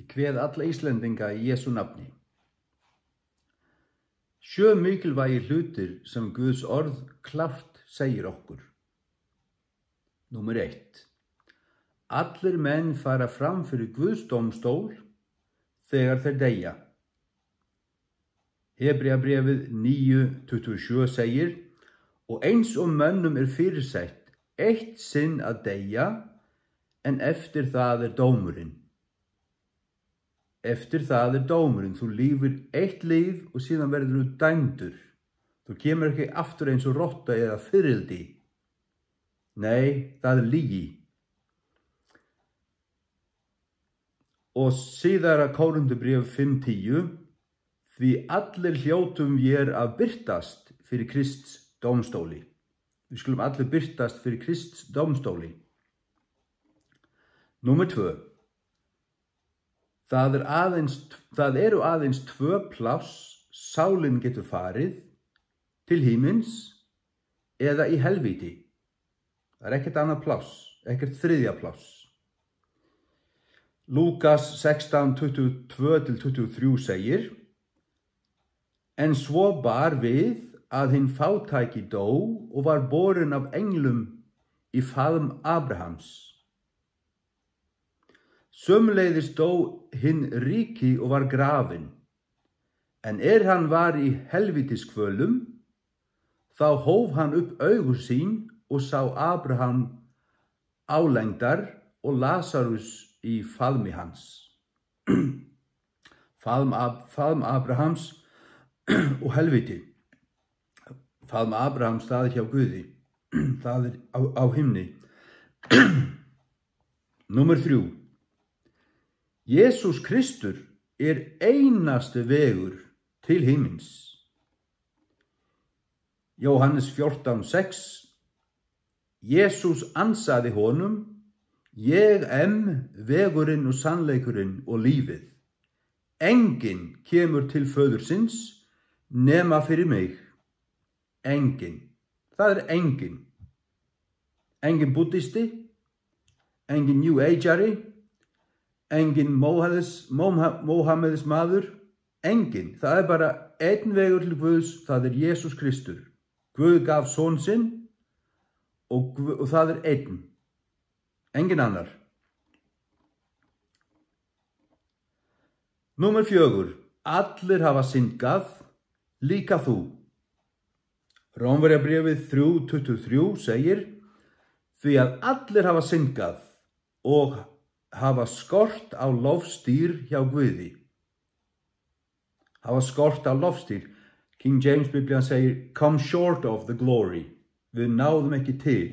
Ég kveð alla Íslendinga í Jésu nafni. Sjö mikilvægi hlutir sem Guðs orð klart segir okkur. Númer eitt. Allir menn fara fram fyrir Guðs domstól þegar þeir deyja. Hebriabrefið 9.27 segir og eins og mönnum er fyrirsætt eitt sinn að deyja en eftir það er dómurinn. Eftir það er dómurinn, þú lífur eitt líf og síðan verður þú dæmdur. Þú kemur ekki aftur eins og rotta eða fyrildi. Nei, það er lígi. Og síðara kórundubrjöf 5.10 Því allir hljótum ég að byrtast fyrir Krists dómstóli. Við skulum allir byrtast fyrir Krists dómstóli. Númer tvö. Það, er aðeins, það eru aðeins tvö pláss sálinn getur farið til hímins eða í helviti. Það er ekkert annað pláss, ekkert þriðja pláss. Lúkas 16, 22-23 segir En svo bar við að hinn fátæki dó og var borin af englum í faðum Abrahams. Sömleiðis dó hinn ríki og var grafin, en er hann var í helvitiskvölum, þá hóf hann upp augur sín og sá Abraham álengdar og Lazarus í faðmi hans. faðm, Ab faðm Abrahams og helviti. Faðm Abraham staði hjá Guði. Er á, á himni. Númer þrjú. Jésús Kristur er einasti vegur til himins. Jóhannes 14.6 Jésús ansaði honum, ég em vegurinn og sannleikurinn og lífið. Engin kemur til föðursins nema fyrir mig. Engin. Það er engin. Engin buddhisti, engin New Ageari, engin Mohammedis maður, engin. Það er bara einn vegur til Guðs, það er Jésús Kristur. Guð gaf són sinn og, og það er einn. Engin annar. Númer fjögur. Allir hafa syndgað, líka þú. Rómverjabrjöfið 3.23 segir því að allir hafa syndgað og hafa skort á lofstýr hjá Guði. Hafa skort á lofstýr. King James biblían segir come short of the glory. Við náðum ekki til.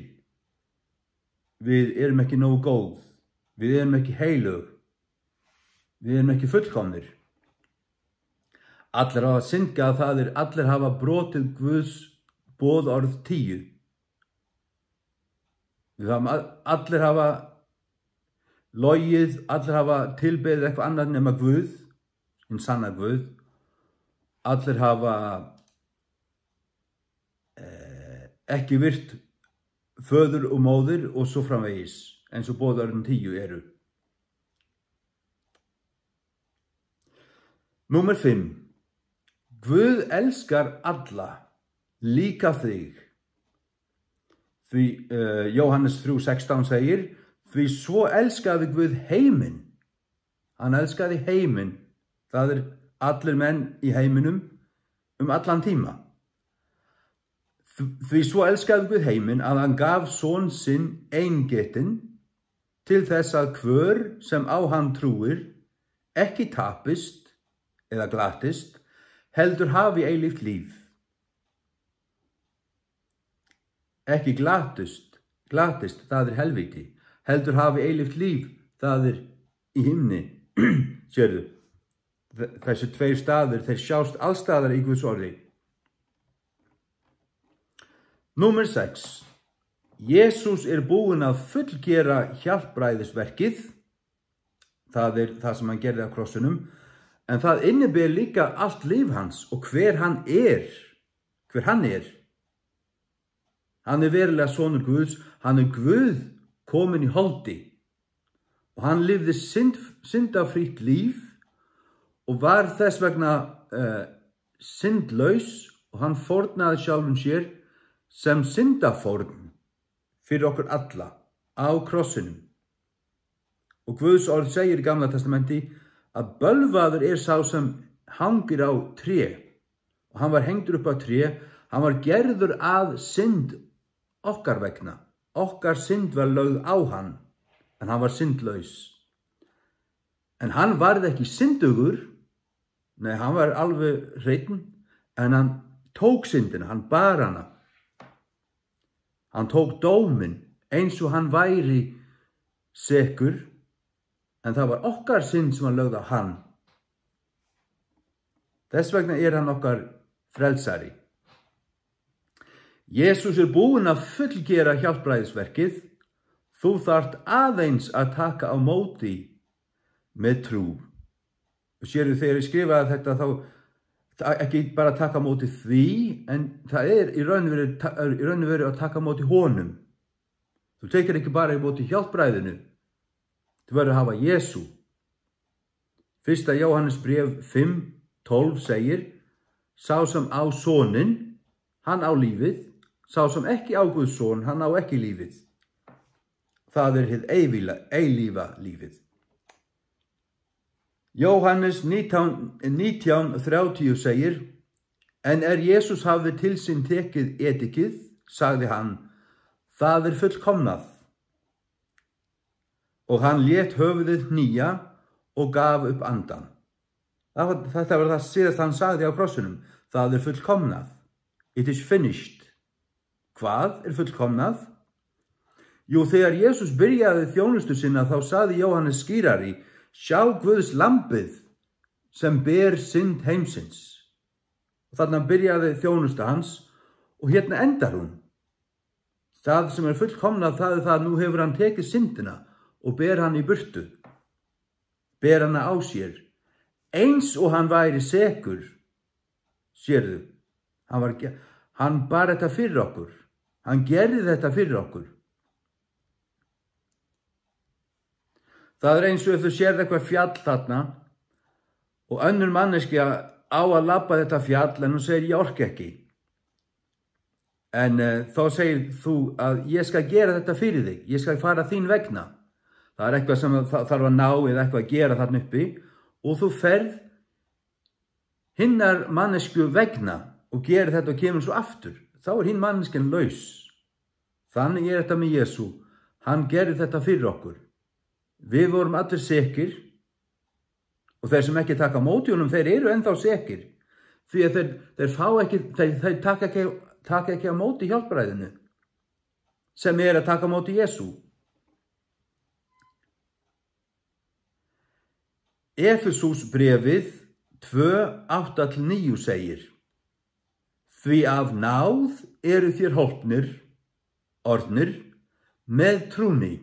Við erum ekki nógu góð. Við erum ekki heilug. Við erum ekki fullkomnir. Allir hafa syndgað það er allir hafa brotið Guðs bóðorð tíu. Allir hafa logið, allir hafa tilbeðið eitthvað annað nema Guð, hinn sanna Guð. Allir hafa eh, ekki virt föður og móður og svo framvegis eins og bóðorðin tíu eru. Númer 5. Guð elskar alla, líka þig. Því uh, Jóhannes 3.16 segir, því svo elskaði Guð heiminn. Hann elskaði heiminn, það er allir menn í heiminum um allan tíma. Því svo elskaði Guð heiminn að hann gaf són sinn eingetinn til þess að hver sem á hann trúir ekki tapist eða glatist, heldur hafi eilíft líf. Ekki glatist, glatist, það er helviti, heldur hafi eilíft líf, það er í himni. Sérðu, þessi tveir staður, þeir sjást allstaðar í Guðs orði. Númer 6. Jésús er búinn að fullgera hjálpræðisverkið, það er það sem hann gerði á krossunum, En það innibir líka allt líf hans og hver hann er, hver hann er. Hann er verulega sonur Guðs, hann er Guð komin í holdi. og hann lifði synd, syndafrýtt líf og var þess vegna uh, syndlaus og hann fórnaði sjálfum sér sem syndafórn fyrir okkur alla á krossinum. Og Guðs orð segir í Gamla testamenti að bölvaður er sá sem hangir á tré og hann var hengdur upp á tré, hann var gerður að synd okkar vegna. Okkar synd var lögð á hann, en hann var syndlaus. En hann varði ekki syndugur, nei, hann var alveg hreitn, en hann tók syndina, hann bar hana. Hann tók dómin eins og hann væri sekur, en það var okkar synd sem hann lögði á hann. Þess vegna er hann okkar frelsari. Jésús er búinn að fullgera hjálpræðisverkið, þú þart aðeins að taka á móti með trú. Og séru þegar ég skrifaði þetta þá ekki bara taka á móti því, en það er í raun og veru að taka á móti honum. Þú tekir ekki bara í móti hjálpræðinu, þú verður að hafa Jésu. Fyrsta Jóhannes bref 5.12 segir, sá sem á sónin, hann á lífið, Sá sem ekki á Guðs són, hann á ekki lífið. Það er hitt eilífa lífið. Jóhannes 19.30 segir, En er Jésús hafði til sinn tekið etikið, sagði hann, það er fullkomnað. Og hann let höfuðið nýja og gaf upp andan. Þetta var það síðast hann sagði á krossunum, það er fullkomnað. It is finished. Hvað er fullkomnað? Jú, þegar Jésús byrjaði þjónustu sinna þá saði Jóhannes skýrari, sjá Guðs lampið sem ber synd heimsins. Og þarna byrjaði þjónusta hans og hérna endar hún. Það sem er fullkomnað það er það að nú hefur hann tekið syndina og ber hann í burtu. Ber hann á sér. Eins og hann væri sekur, sérðu, hann, var, hann bar þetta fyrir okkur. Hann gerði þetta fyrir okkur. Það er eins og ef þú sérð eitthvað fjall þarna og önnur manneskja á að lappa þetta fjall en hún segir ég ork ekki. En uh, þá segir þú að ég skal gera þetta fyrir þig, ég skal fara þín vegna. Það er eitthvað sem þarf að ná eða eitthvað að gera þarna uppi og þú ferð hinnar mannesku vegna og gerir þetta og kemur svo aftur. Þá er hinn manneskinn laus. Þannig er þetta með Jésu. Hann gerir þetta fyrir okkur. Við vorum allir sekir og þeir sem ekki taka móti honum, þeir eru ennþá sekir. Því að þeir, þeir, ekki, þeir, þeir taka, ekki, taka ekki á móti hjálpræðinu sem er að taka móti Jésu. Efesús brefið 2.8-9 segir Því af náð eru þér hólpnir orðnir með trúni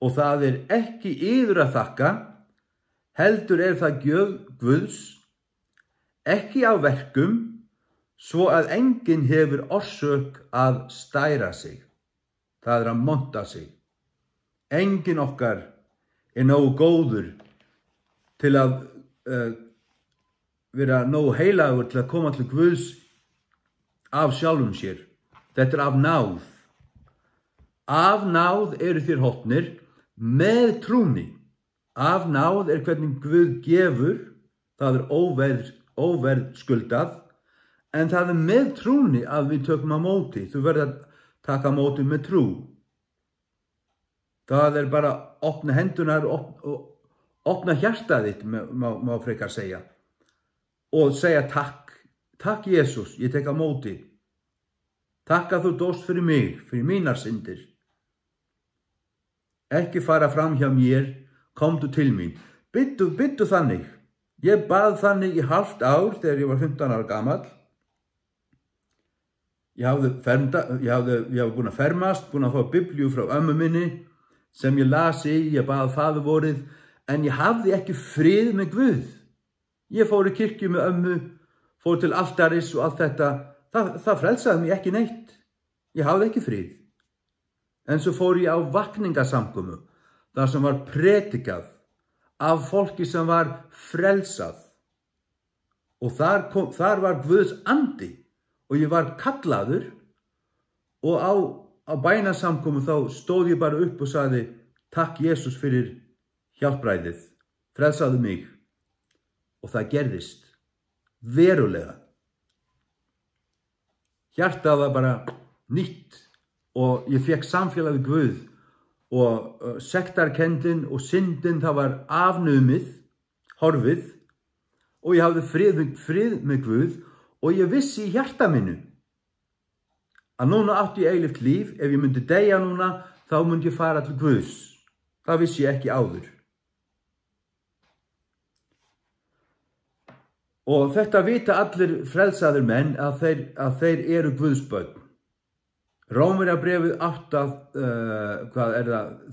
og það er ekki yður að þakka, heldur er það gjöð Guðs, ekki á verkum, svo að enginn hefur orsök að stæra sig. Það er að monta sig. Enginn okkar er nógu góður til að uh, vera nógu heilagur til að koma til Guðs af sjálfum sér. Þetta er af náð. Af náð eru þér hotnir með trúni. Af náð er hvernig Guð gefur, það er óverð, óverð skuldað, en það er með trúni að við tökum á móti. Þú verður að taka móti með trú. Það er bara að opna hendunar og opna hjartaðitt, má, má frekar segja. Og segja takk, takk Jésús, ég tek á móti. Takk að þú dóst fyrir mig, fyrir mínar syndir. Ekki fara fram hjá mér, komdu til mín. Byttu, byttu þannig. Ég bað þannig í halvt ár þegar ég var 15 ára gammal. Ég hafði, fermda, ég hafði, ég hafði búin að fermast, búin að fá biblíu frá ömmu minni sem ég lasi, ég baði faðu vorið, en ég hafði ekki frið með Guð. Ég fór í kirkju með ömmu, fór til altaris og allt þetta. Það, það frelsaði mér ekki neitt. Ég hafði ekki frið en svo fór ég á vakningasamkumu. þar sem var pretikað af fólki sem var frelsað. Og þar, kom, þar var Guðs andi og ég var kallaður og á, á bænasamkomu þá stóð ég bara upp og saði takk Jésús fyrir hjálpræðið, frelsaðu mig og það gerðist verulega. Hjartað var bara nýtt og ég fekk samfélagið Guð og uh, sektarkendin og syndin það var afnumið, horfið og ég hafði frið, frið með Guð og ég vissi í hjarta minnu að núna átti ég eilift líf, ef ég myndi deyja núna þá myndi ég fara til Guðs. Það vissi ég ekki áður. Og þetta vita allir frelsaður menn að þeir, að þeir eru Guðsbönn. Rómurja brefið 8, uh, það,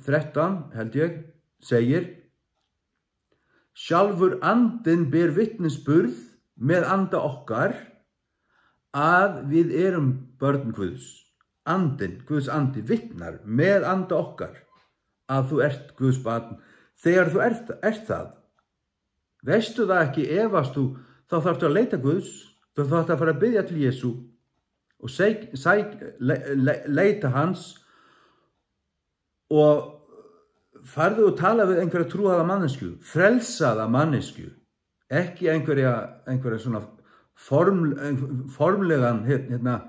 13 held ég, segir Sjálfur andin ber vittnesburð með anda okkar að við erum börn Guðs. Andin, Guðs andi, vittnar með anda okkar að þú ert Guðs barn. Þegar þú ert, ert það, veistu það ekki efast þú, þá þarfst að leita Guðs, þú þarfst að fara að byggja til Jésu og sæk, sæk, le, le, leita hans og farðu og tala við einhverja trúaða mannesku, frelsaða mannesku, ekki einhverja, einhverja svona form, formlegan hérna,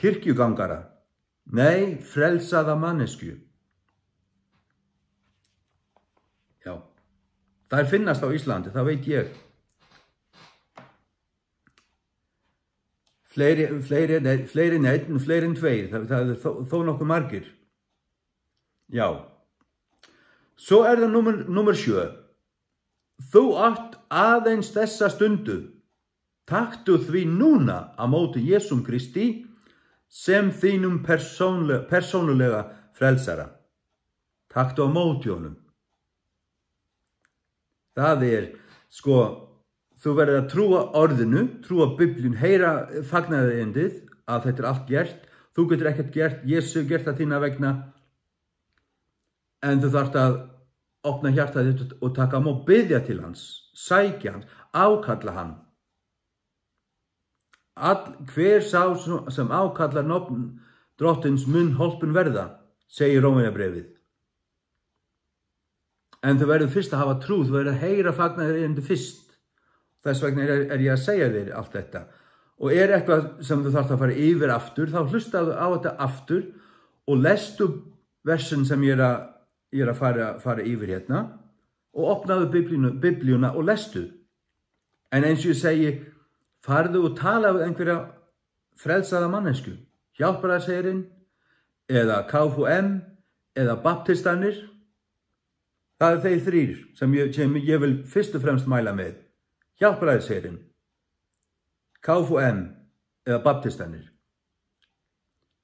kirkjugangara, nei, frelsaða mannesku. Já, það er finnast á Íslandi, það veit ég. Fleiri, fleiri, fleiri neitt, fleiri en tveir, það, það er þó, þó nokkuð margir. Já. Svo er það nummer, nummer sjö. Þú átt aðeins þessa stundu. Taktu því núna á móti Jésum Kristi sem þínum persónulega, persónulega frelsara. Taktu á móti honum. Það er, sko, þú verður að trúa orðinu, trúa biblíun, heyra fagnaðið endið að þetta er allt gert. Þú getur ekkert gert, Jésu gert það þína vegna, en þú þarfst að opna hjartaðið og taka á mót, byggja til hans, sækja hans, ákalla hann. All, hver sá sem ákallar nopn drottins mun holpun verða, segir Rómæjabrefið. En þú verður fyrst að hafa trú, þú verður að heyra fagnaðið endur fyrst. Þess vegna er, er ég að segja þér allt þetta. Og er eitthvað sem þú þarfst að fara yfir aftur, þá hlustaðu á þetta aftur og lestu versin sem ég er að, ég er að fara, fara yfir hérna og opnaðu biblíuna, biblíuna og lestu. En eins og ég segi, farðu og tala við einhverja frelsaða mannesku, hjálparaðsherinn eða KFM eða baptistanir. Það er þeir þrýr sem ég, sem ég vil fyrst og fremst mæla með. Hjálparaðsherinn, KFM eða baptistanir.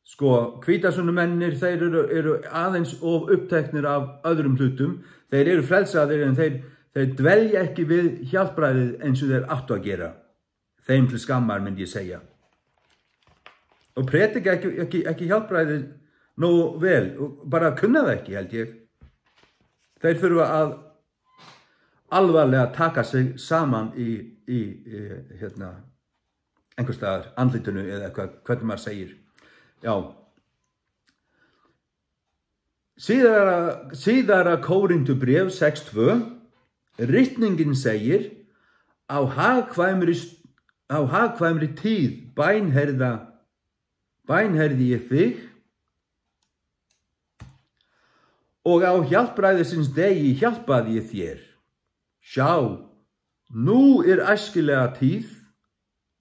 Sko, kvítasunumennir, þeir eru, eru aðeins of uppteknir af öðrum hlutum. Þeir eru frelsaðir en þeir, þeir dvelja ekki við hjálpræðið eins og þeir áttu að gera. Þeim til skammar myndi ég segja. Og pretika ekki, ekki, ekki hjálpræðið nógu vel, bara að kunna það ekki held ég. Þeir þurfa að alvarlega taka sig saman í, í, í hérna, einhver staðar, andlitinu eða eitthvað, hvernig maður segir. Já. Síðara, síðara kórindu bref 6.2 Rittningin segir á hagkvæmri, á hagkvæmri tíð bænherða bænherði ég þig og á hjálpræðisins degi hjálpaði ég þér. Sjá, nú er æskilega tíð,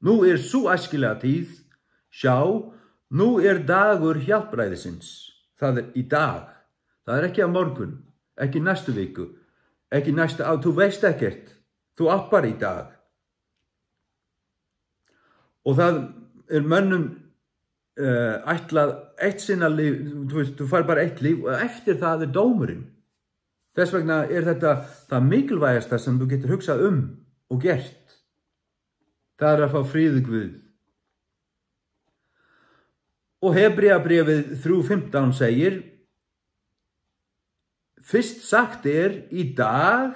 nú er svo æskilega tíð, sjá, nú er dagur hjálpræðisins, það er í dag, það er ekki á morgun, ekki næstu viku, ekki næstu á, þú veist ekkert, þú bara í dag. Og það er mönnum uh, ætlað eitt sinna líf, þú veist, þú fær bara eitt líf og eftir það er dómurinn. Þess vegna er þetta það mikilvægasta sem þú getur hugsað um og gert. Það er að fá fríðu Guð. Og Hebrea brefið 3.15 segir fyrst sagt er í dag,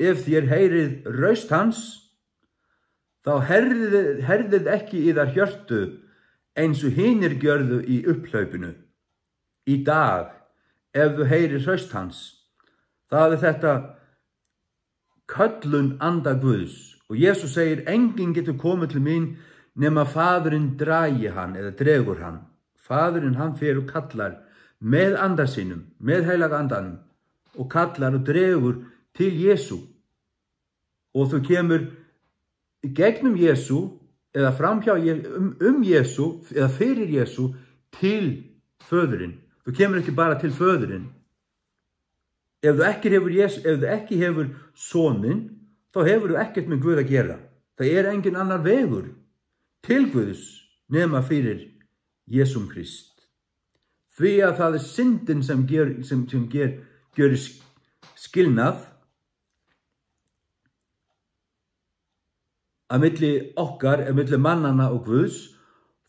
ef þér heyrið raust hans, þá herðið, herðið ekki í þar hjörtu eins og hinnir gjörðu í upphlaupinu. Í dag, ef þú heyrir raust hans, það er þetta köllun anda Guðs og Jésús segir enginn getur komið til mín nema fadurinn drægi hann eða dregur hann. Fadurinn hann fyrir og kallar með anda sínum, með heilaga andanum og kallar og dregur til Jésú. Og þú kemur gegnum Jésú eða framhjá um, um Jésú eða fyrir Jésú til föðurinn. Þú kemur ekki bara til föðurinn. Ef þú ekki hefur, hefur sónin, þá hefur þú ekkert með Guð að gera. Það er engin annar vegur til Guðs nema fyrir Jésum Krist. Því að það er syndin sem ger, sem, sem ger, ger skilnað að milli okkar, að milli mannana og Guðs.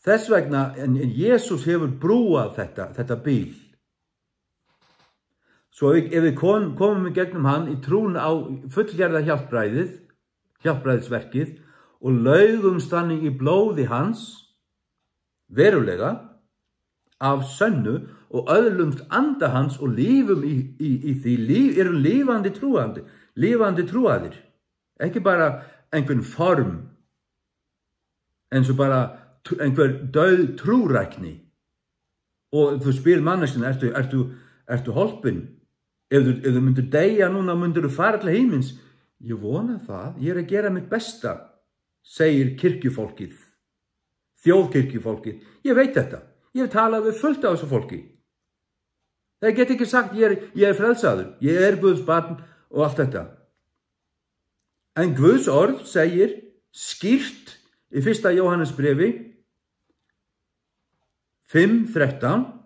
Þess vegna, en, en Jésús hefur brúað þetta, þetta bíl. Svo ef, við kom, komum í gegnum hann í trún á fullgerða hjálpræðið, hjálpræðisverkið og laugumst hann í blóði hans, verulega, af sönnu og öðlumst anda hans og lífum í, í, í því, líf, erum lífandi trúandi, lífandi trúaðir. Ekki bara einhvern form, eins og bara einhver döð trúrækni. Og þú spyr manneskinn, ertu, ertu, ertu holpinn? Ef þú, myndir deyja núna, myndir þú fara til heimins. Ég vona það, ég er að gera mitt besta, segir kirkjufólkið. Þjóðkirkjufólkið. Ég veit þetta. Ég hef talað við fullt af þessu fólki. Það get ekki sagt, ég er, ég er frelsaður, ég er Guðs barn og allt þetta. En Guðs orð segir skýrt í fyrsta Jóhannes brefi 5.13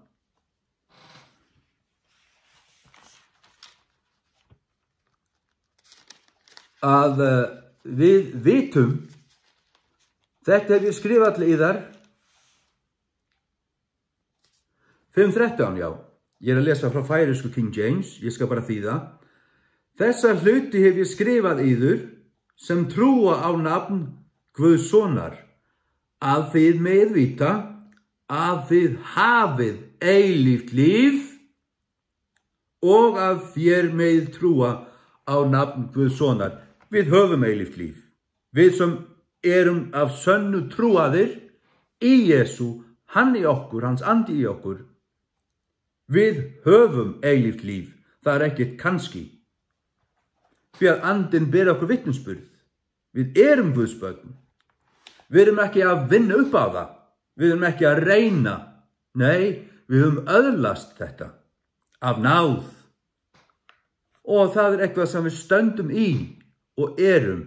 að uh, við vitum þetta hef ég skrifað allir í þar 5.13 já. Ég er að lesa frá færisku King James ég skal bara þýða. Þessar hluti hef ég skrifað í þur sem trúa á nafn Guðssonar að þið meðvita að þið hafið eilíft líf og að þér með trúa á nafn Guðssonar við höfum eilíft líf. Við sem erum af sönnu trúaðir í Jésu, hann í okkur, hans andi í okkur. Við höfum eilíft líf, það er ekkert kannski. Fyrir að andin ber okkur vittnusburð. Við erum Guðsbögn. Við erum ekki að vinna upp á það. Við erum ekki að reyna. Nei, við höfum öðlast þetta af náð. Og það er eitthvað sem við stöndum í og erum.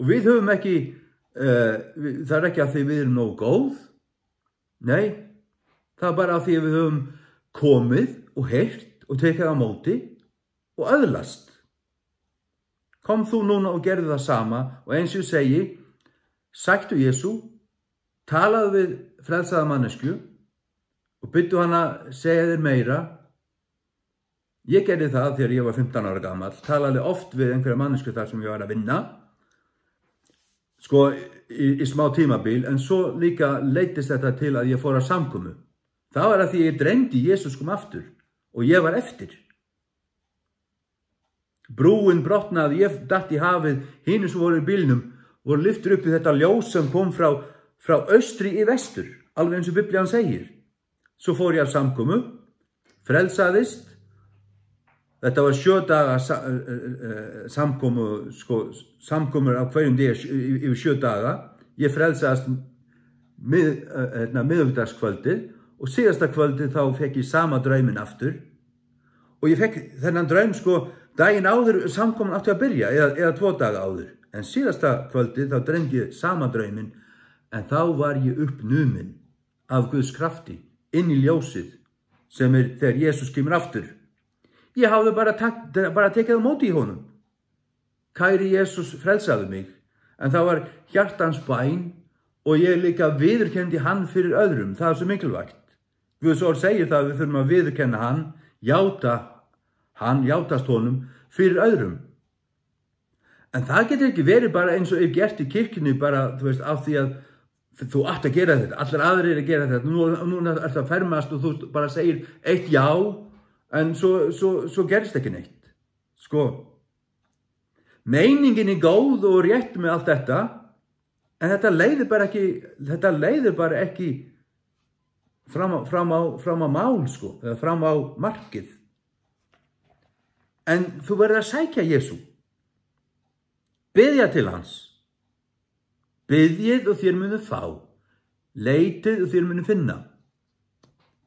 Og við höfum ekki, uh, við, það er ekki að því við erum nóg góð, nei, það er bara að því við höfum komið og heyrt og tekið á móti og öðlast. Kom þú núna og gerði það sama og eins og segi, sættu Jésu, talaðu við frelsaða mannesku og byttu hann að segja þér meira Ég gerði það þegar ég var 15 ára gammal, talaði oft við einhverja mannesku þar sem ég var að vinna, sko í, í smá tímabil, en svo líka leytist þetta til að ég fór að samkomu. Það var að því ég drengdi Jésús kom aftur og ég var eftir. Brúin brotnaði, ég dætt í hafið, hinn sem voru í bílnum, voru lyftur upp í þetta ljós sem kom frá, frá austri í vestur, alveg eins og biblíðan segir. Svo fór ég að samkomu, frelsaðist, Þetta var sjödaga samkomu, sko, samkomur á hverjum degi yfir sjö daga. Ég frelsaðast mið, hérna, miðugdagskvöldið og síðasta kvöldið þá fekk ég sama draumin aftur. Og ég fekk þennan draum sko daginn áður samkomin átti að byrja eða, eða tvo daga áður. En síðasta kvöldið þá drengið ég sama draumin en þá var ég uppnuminn af Guðs krafti inn í ljósið sem er þegar Jésús kemur aftur. Ég hafði bara, bara tekið á móti í honum. Kæri Jésús frelsaði mig, en það var hjartans bæn og ég líka viðurkendi hann fyrir öðrum. Það er svo mikilvægt. Guðs orð segir það að við þurfum að viðurkenna hann, játa, hann játast honum fyrir öðrum. En það getur ekki verið bara eins og er gert í kirkjunni bara, þú veist, af því að þú ætti að gera þetta, allir aðrir er að gera þetta, nú, núna er að fermast og þú bara segir eitt já, en svo, svo, svo gerist ekki neitt. Sko, meiningin er góð og rétt með allt þetta, en þetta leiðir bara ekki, þetta leiðir bara ekki fram á, fram á, fram á mál, sko, eða fram á markið. En þú verður að sækja Jésu, byggja til hans, Byðjið og þér munu fá, leitið og þér munu finna.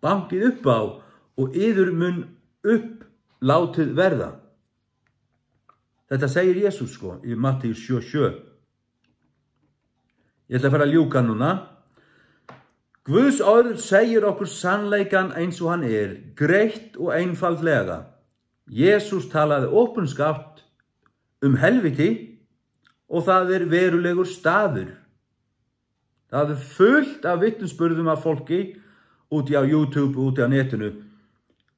Bankið upp á og yður mun upp látið verða. Þetta segir Jésús sko í Mattíus 7.7. Ég ætla að fara að ljúka núna. Guðs orð segir okkur sannleikan eins og hann er, greitt og einfaldlega. Jésús talaði opunskapt um helviti og það er verulegur staður. Það er fullt af vittnusburðum af fólki úti á YouTube, úti á netinu,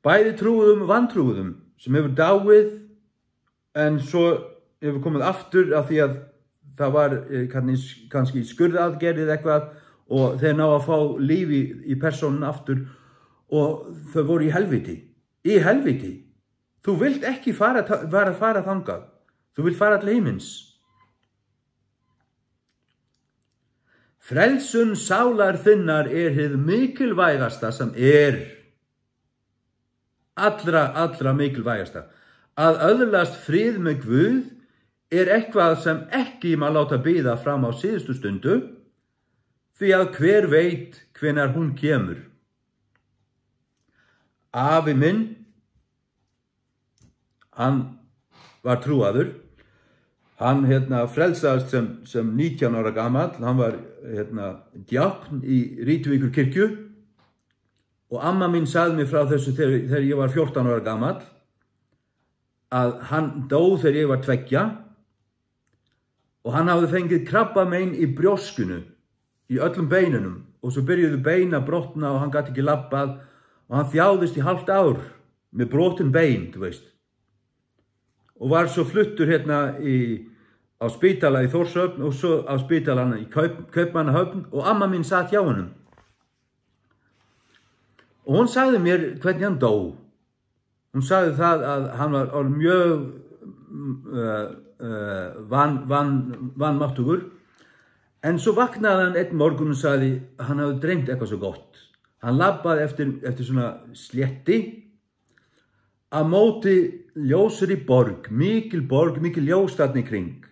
bæði trúðum og vantrúðum sem hefur dáið en svo hefur komið aftur af því að það var eh, kannski skurðaðgerðið eitthvað og þeir ná að fá lífi í personun aftur og þau voru í helviti. Í helviti. Þú vilt ekki fara, fara, fara þangað. Þú vilt fara til heimins. Frelsun sálar þinnar er hið mikilvægasta sem er. Allra, allra mikilvægasta. Að öðlast frið með Guð er eitthvað sem ekki maður láta býða fram á síðustu stundu því að hver veit hvenar hún kemur. Afi minn, hann var trúaður Hann hérna, frelsaðist sem, sem 19 ára gammal, hann var hérna, djákn í Rítuvíkur kirkju og amma mín sagði mér frá þessu þegar, þegar ég var 14 ára gammal að hann dóð þegar ég var tveggja og hann hafði fengið krabba megin í brjóskunu í öllum beinunum og svo byrjuðu beina brotna og hann gæti ekki lappað og hann þjáðist í halvt ár með brotin bein, þú veist og var svo fluttur hérna í, á spítala í Þórsöfn og svo á spítalana í Kaup, Kaupmannahöfn og amma mín satt hjá hennum. Og hún sagði mér hvernig hann dó. Hún sagði það að hann var, mjög uh, uh, van, van, vanmáttugur en svo vaknaði hann einn morgun og sagði hann hafði dreymt eitthvað svo gott. Hann lappaði eftir, eftir svona sletti að móti ljósri borg, mikil borg, mikil ljóstatni kring.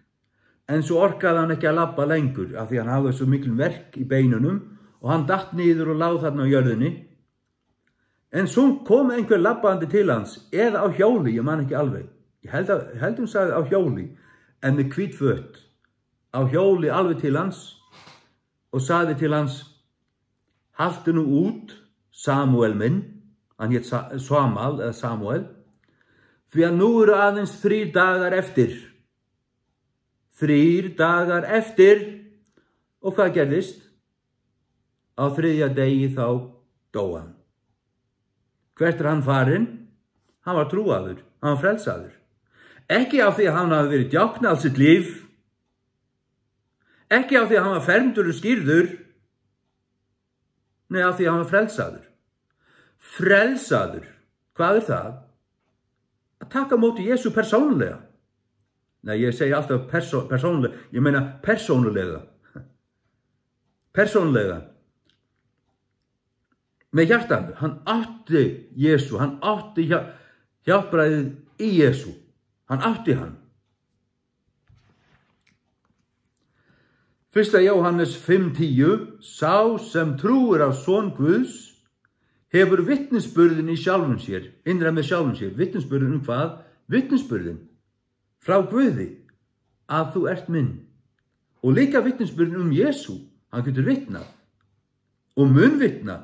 En svo orkaði hann ekki að lappa lengur af því hann hafði svo mikil verk í beinunum og hann datt nýður og láð þarna á jörðinni. En svo kom einhver lappandi til hans eða á hjóli, ég man ekki alveg. Ég held að, held hún sagði á hjóli en með kvítfött á hjóli alveg til hans og sagði til hans Haltu nú út, Samuel minn, hann hétt Samal eða Samuel, Því að nú eru aðeins þrýr dagar eftir. Þrýr dagar eftir. Og hvað gerðist? Á þriðja degi þá dóan. Hvert er hann farin? Hann var trúaður, hann var frelsaður. Ekki af því að hann hafi verið djákna alls sitt líf. Ekki af því að hann var fermdur og skýrður. Nei, af því að hann var frelsaður. Frelsaður, hvað er það? að taka móti Jésu persónulega. Nei, ég segi alltaf persó, persónulega, ég meina persónulega. Persónulega. Með hjartan, hann átti Jésu, hann átti hjálpræðið í Jésu. Hann átti hann. Fyrsta Jóhannes 5.10 Sá sem trúir á són Guðs hefur vittnesburðin í sjálfum sér, innra með sjálfum sér, vittnesburðin um hvað? Vittnesburðin frá Guði að þú ert minn. Og líka vittnesburðin um Jésu, hann getur vittnað og mun vittna.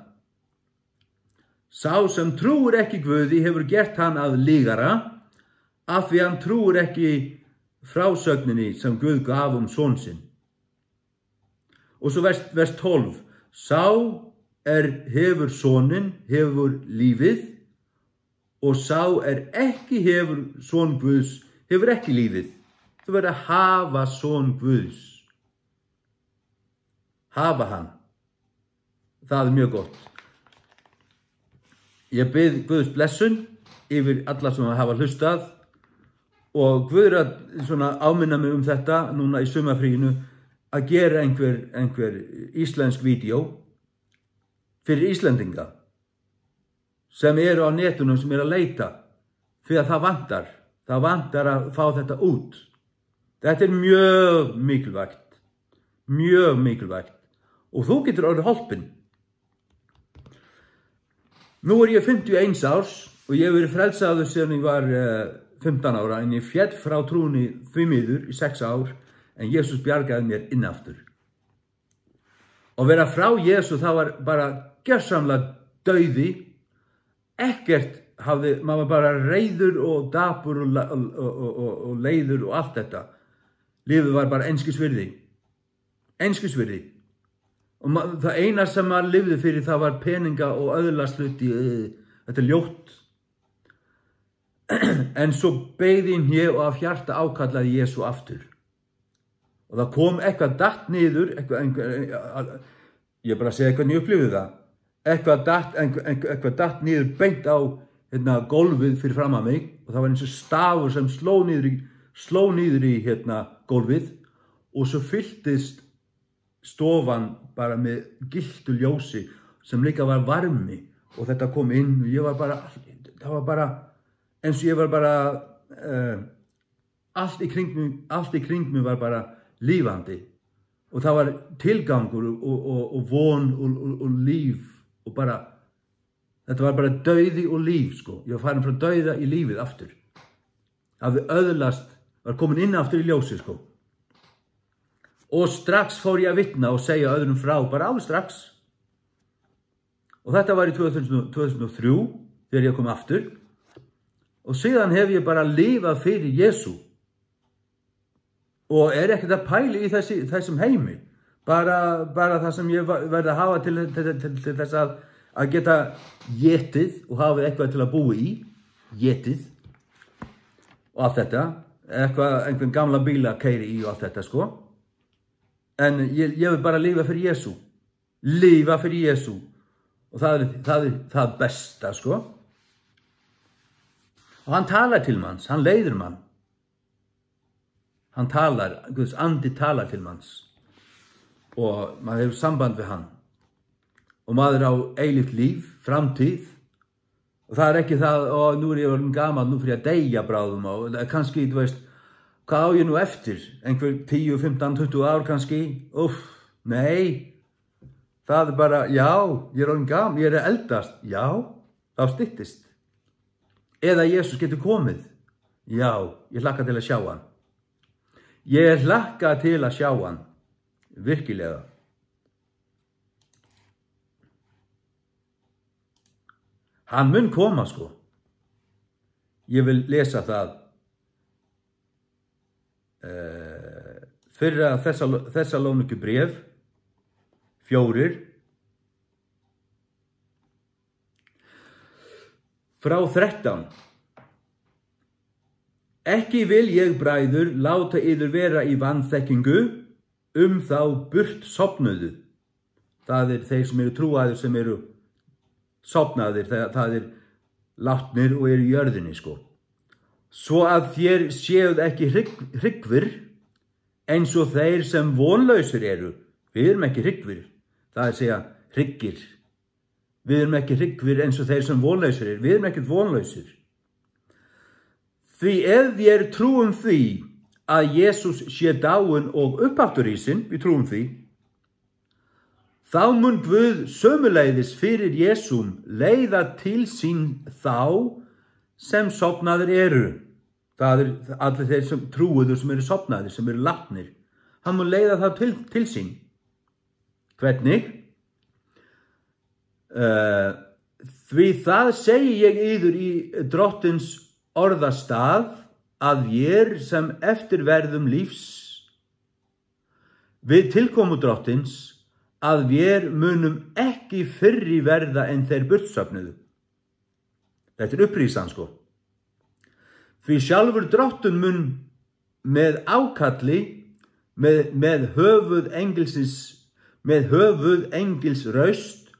Sá sem trúur ekki Guði hefur gert hann að lígara af því hann trúur ekki frásögninni sem Guð gaf um svonsinn. Og svo vers, vers 12. Sá er hefur sónin, hefur lífið og sá er ekki hefur són Guðs, hefur ekki lífið. Þú verður að hafa són Guðs. Hafa hann. Það er mjög gott. Ég byrð Guðs blessun yfir alla sem hafa hlustað og Guður að svona áminna mig um þetta núna í sumafríinu að gera einhver, einhver íslensk vídeo fyrir Íslendinga sem eru á netunum sem eru að leita fyrir að það vantar það vantar að fá þetta út. Þetta er mjög mikilvægt mjög mikilvægt. Og þú getur orðið hólpin nú er ég 51 árs og ég hef verið frelsaður sem ég var uh, 15 ára en ég fjell frá trúni því miður í 6 ár en Jésús bjargaði mér innaftur og vera frá Jésu það var bara gerðsamlega dauði. Ekkert hafði, maður bara reyður og dapur og, og, og, og leiður og allt þetta. Lífið var bara einskisvirði einskisvirði og það eina sem maður lifði fyrir það var peninga og öðlasluti þetta er ljótt. En svo beigðin hér og af hjarta ákallaði Jésu aftur. Og það kom eitthvað datt niður eitthvað, eitthvað, ég er bara að segja hvernig ég upplifið það. Eitthvað datt, eitthvað, eitthvað datt niður beint á hérna, gólfið fyrir fram að mig. Og það var eins og stafur sem sló niður í, sló niður í hérna, gólfið. Og svo fylltist stofan bara með gildu ljósi sem líka var varmi og þetta kom inn og ég var bara það var bara eins og ég var bara uh, allt í kring allt í kring mig var bara lífandi og það var tilgangur og, og, og von og, og líf og bara þetta var bara dauði og líf sko. Ég var farin frá dauða í lífið aftur. Það við öðlast var komin inn aftur í ljósi sko og strax fór ég að vitna og segja öðrum frá bara alveg strax. Og þetta var í 2000, 2003 þegar ég kom aftur. Og síðan hef ég bara lifað fyrir Jésu og er ekkert að pæli í þessi, þessum heimi. Bara, bara það sem ég verði að hafa til, til, til, til þess að, að geta getið og hafa eitthvað til að búi í. Getið og allt þetta. Eitthvað, einhvern gamla bíla keiri í og allt þetta sko en ég, ég vil bara lifa fyrir Jésu lifa fyrir Jésu og það er það, er, það besta sko. Og hann talar til manns, hann leiður mann. Hann talar, Guðs andi talar til manns. Og maður hefur samband við hann. Og maður á eilift líf, framtíð. Og það er ekki það og nú er ég verið gaman, nú fyrir að deyja bráðum og kannski, þú veist hvað á ég nú eftir, einhver 10, 15, 20 ár kannski, uff, nei. Það er bara, já, ég er orðin gaman, ég er eldast, já, þá stittist eða Jésús getur komið. Já, ég hlakka til að sjá hann. Ég hlakka til að sjá hann, virkilega. Hann mun koma sko. Ég vil lesa það fyrir að þessa, lónuku bref, fjórir, frá þrettan. Ekki vil ég bræður láta yður vera í vannþekkingu um þá burt sopnuðu. Það er þeir sem eru trúaðir sem eru sopnaðir, það er látnir og eru í jörðinni sko. Svo að þér séuð ekki hryggvir eins og þeir sem vonlausir eru. Við erum ekki hryggvir, það er að segja hryggir. Við erum ekki hryggvir eins og þeir sem vonlausir eru, við erum ekki vonlausir. Því ef við trúum því að Jésús sé dáin og uppáttur í sinn, við trúum því, þá mun Guð sömuleiðis fyrir Jésúm leiða til sín þá sem sopnaður eru. Það er allir þeir sem trúuður sem eru sopnaður, sem eru latnir. Hann mun leiða þá til, til sín. Hvernig? Uh, því það segi ég yður í drottins orðastað að vér sem eftirverðum lífs við tilkomu drottins að vér munum ekki fyrri verða en þeir burtsöfnuðu. Þetta er upprísan sko. Því sjálfur dráttun mun með ákalli, með, með höfuð engilsins, með höfuð engils raust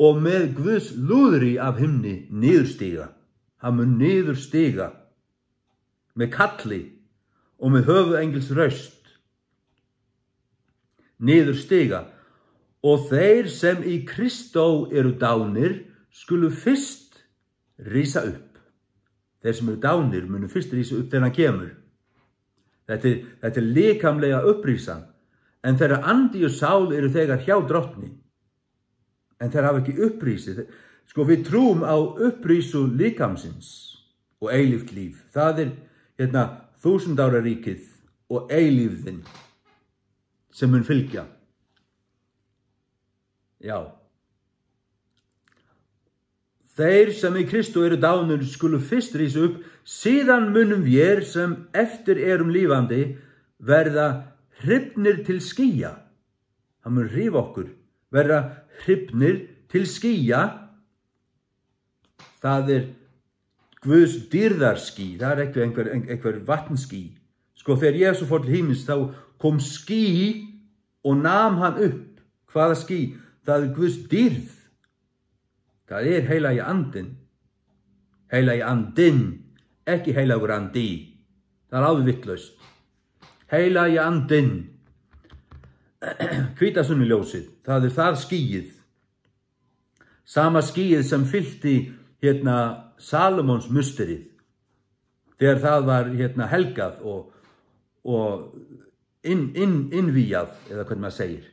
og með Guðs lúðri af himni niðurstiga. Hann mun niðurstiga með kalli og með höfuð engils raust. Niðurstiga. Og þeir sem í Kristó eru dánir skulu fyrst rísa upp. Þeir sem eru dánir munu fyrst rísa upp þegar hann kemur. Þetta er, þetta er likamlega upprísan. En þeirra andi og sál eru þegar hjá drottni. En þeir hafa ekki upprísið. Sko við trúum á upprísu likamsins og eilíft líf. Það er hérna þúsund ára ríkið og eilífðin sem mun fylgja. Já. Þeir sem í Kristu eru dánur skulu fyrst rísa upp, síðan munum við sem eftir erum lífandi verða hrifnir til skýja. Það mun hrif okkur, verða hrifnir til skýja. Það er Guðs dýrðarský, það er eitthvað einhver, einhver vatnský. Sko þegar Jésu fór til hímins þá kom ský og nam hann upp. Hvaða ský? Það er Guðs dýrð. Það er heilagi andin. Heilagi andin, ekki heilagur andi. Það er alveg vittlaust. Heilagi andin. Kvítasunni ljósið, það er það skýið. Sama skýið sem fylgti hérna Salomons musterið. Þegar það var hérna helgað og, og inn, inn, innvíjað, eða hvernig maður segir.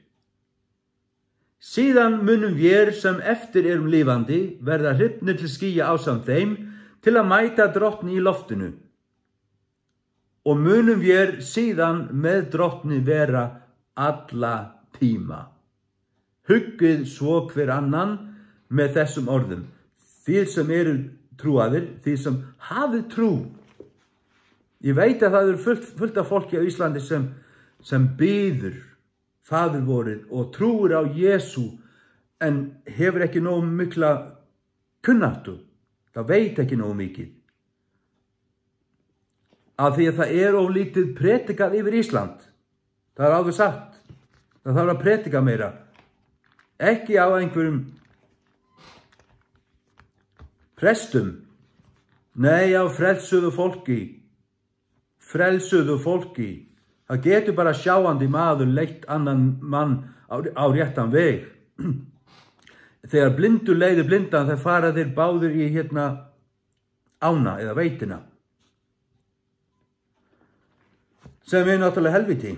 Síðan munum við sem eftir erum lifandi verða hrypnir til skýja ásamt þeim til að mæta drottni í loftinu. Og munum við síðan með drottni vera alla tíma. Huggið svo hver annan með þessum orðum. Þið sem eru trúaðir, þið sem hafið trú. Ég veit að það eru fullt, fullt af fólki á Íslandi sem, sem byður faðurvorið og trúur á Jésu en hefur ekki nógu mikla kunnáttu. Það veit ekki nógu mikið. Af því að það er oflítið pretikað yfir Ísland. Það er alveg satt. Það þarf að pretika meira. Ekki á einhverjum prestum. Nei, á frelsuðu fólki. Frelsuðu fólki. Það getur bara sjáandi maður leitt annan mann á, á réttan veg. Þegar blindur leiði blindan þegar fara þeir báður í hérna ána eða veitina. Sem er náttúrulega helviti.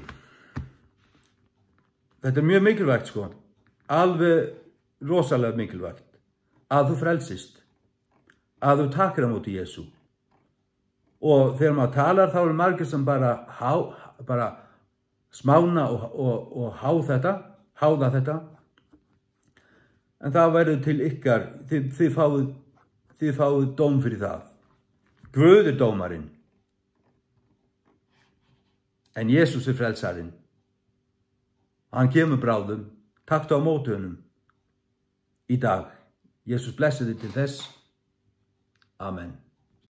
Þetta er mjög mikilvægt sko. Alveg rosalega mikilvægt. Að þú frelsist. Að þú takir á móti Jésu. Og þegar maður talar þá er margir sem bara, há, bara smána og, og, og há þetta, háða þetta. En það verður til ykkar, þið, þið fáið, þið fáið dóm fyrir það. Guð er dómarinn. En Jésús er frelsarinn. Hann kemur bráðum, takta á mótunum í dag. Jésús blessi þið til þess. Amen.